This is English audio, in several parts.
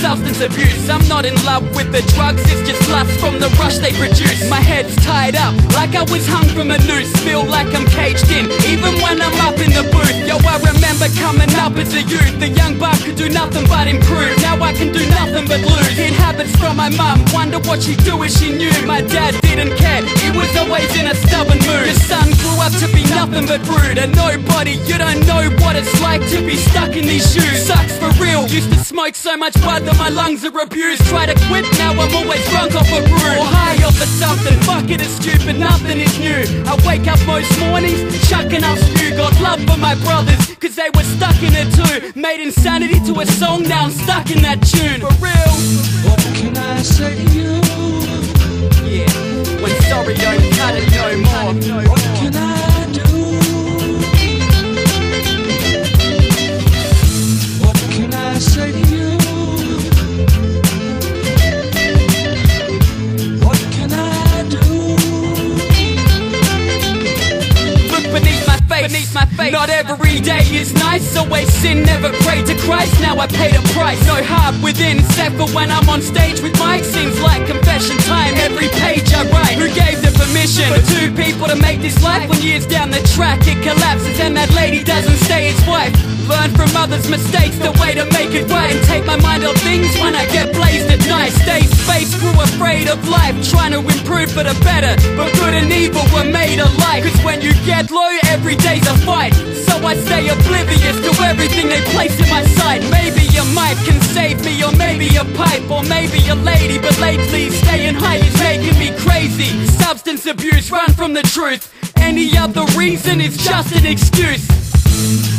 substance abuse. I'm not in love with the drugs, it's just lust from the rush they produce. My head's tied up, like I was hung from a noose. Feel like I'm caged in, even when I'm up in the booth. Yo, I remember coming up as a youth. The young buck could do nothing but improve. Now I can do nothing but lose. Habits from my mum, wonder what she'd do if she knew. My dad didn't care, he was always in a stubborn mood. Your son grew up to be nothing but rude. And nobody, you don't know what it's like to be stuck in these shoes. Sucks for real, used to smoke so much bud that my lungs are abused. Try to quit, now I'm always drunk off a brew. Nothing is new. I wake up most mornings, chucking up spew. Got love for my brothers, cause they were stuck in it too. Made insanity to a song, now I'm stuck in that tune. For real. What can I say to you? Yeah, when sorry don't cut it no more. Not every day is nice. Always sin, never pray to Christ. Now I paid a price. No heart within, except for when I'm on stage with Mike. Seems like confession time. Every page I write. Who gave the permission for two people to make this life? When years down the track it collapses and that lady doesn't stay his wife. Learn from others' mistakes, the way to make it right. And take my mind off things when I get blazed at night. Stay space, grew afraid of life. Trying to improve for the better. But good and evil were made alike. Cause when you get low, every day's a fight. So I stay oblivious to everything they place in my sight. Maybe a mic can save me, or maybe a pipe, or maybe a lady. But lately, staying high is making me crazy. Substance abuse, run from the truth. Any other reason is just an excuse.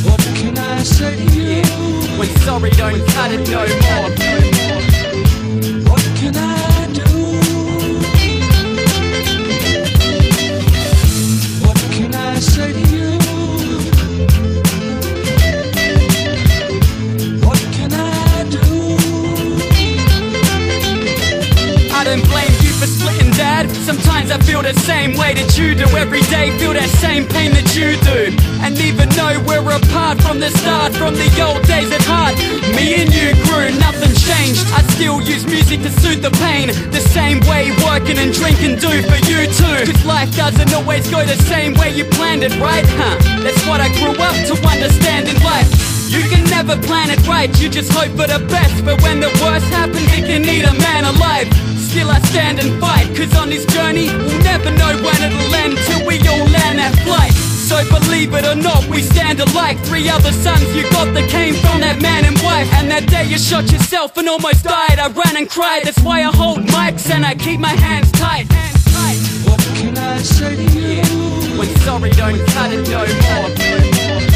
What can I say to you? When sorry don't cut it no more. The same way that you do. Every day, feel that same pain that you do. And even though we're apart from the start, from the old days at heart, me and you grew, nothing changed. I still use music to soothe the pain. The same way working and drinking do for you too. Cause life doesn't always go the same way you planned it, right? Huh? That's what I grew up to understand in life. You can never plan it right, you just hope for the best. But when the worst happens, it can need a alive. Still I stand and fight, cause on this journey, we'll never know when it'll end till we all land that flight. So believe it or not, we stand alike. Three other sons you got that came from that man and wife. And that day you shot yourself and almost died. I ran and cried, that's why I hold mics and I keep my hands tight. Hands tight. What can I say to you? When sorry don't cut it no more.